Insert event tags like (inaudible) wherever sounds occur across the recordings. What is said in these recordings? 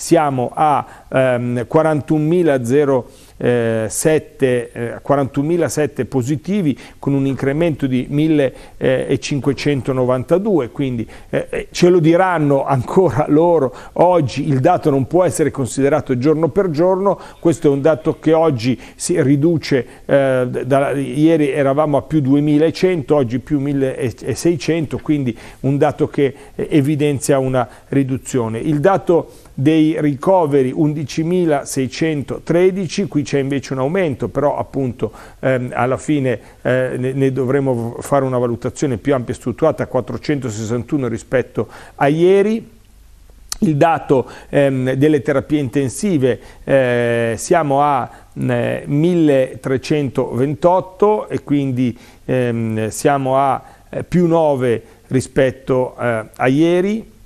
siamo a ehm, 41.000 eh, 41.007 positivi con un incremento di 1.592, quindi eh, eh, ce lo diranno ancora (laughs) loro, oggi il dato non può essere considerato giorno per giorno, questo è un dato che oggi si riduce, eh, da, ieri eravamo a più 2.100, oggi più 1.600, quindi un dato che eh, evidenzia una riduzione. Il dato dei ricoveri 11.613, qui c'è invece un aumento, però appunto ehm, alla fine eh, ne, ne, dovremo fare una valutazione più ampia e strutturata, 461 rispetto a ieri. Il dato ehm, delle terapie intensive, eh, siamo a eh, 1328 e quindi ehm, siamo a eh, più 9 rispetto eh, a ieri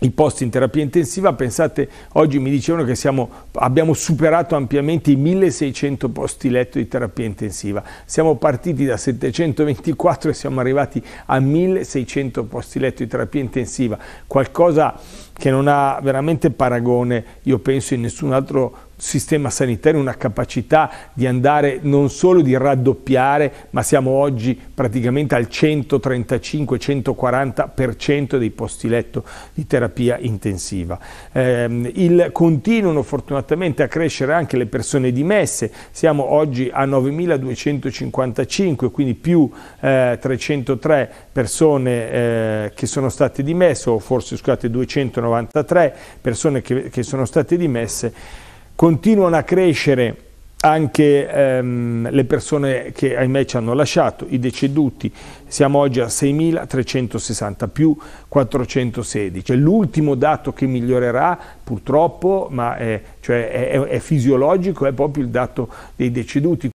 i posti in terapia intensiva, pensate, oggi mi dicevano che siamo, abbiamo superato ampiamente i 1600 posti letto di terapia intensiva, siamo partiti da 724 e siamo arrivati a 1600 posti letto di terapia intensiva, qualcosa che non ha veramente paragone, io penso, in nessun altro sistema sanitario una capacità di andare non solo di raddoppiare, ma siamo oggi praticamente al 135-140% dei posti letto di terapia intensiva. Eh, il, continuano fortunatamente a crescere anche le persone dimesse, siamo oggi a 9.255, quindi più eh, 303 persone eh, che sono state dimesse, o forse scusate 293 persone che, che sono state dimesse continuano a crescere anche ehm, le persone che ahimè ci hanno lasciato, i deceduti, siamo oggi a 6.360 più 416. L'ultimo dato che migliorerà purtroppo, ma è, cioè è, è, fisiologico, è proprio il dato dei deceduti.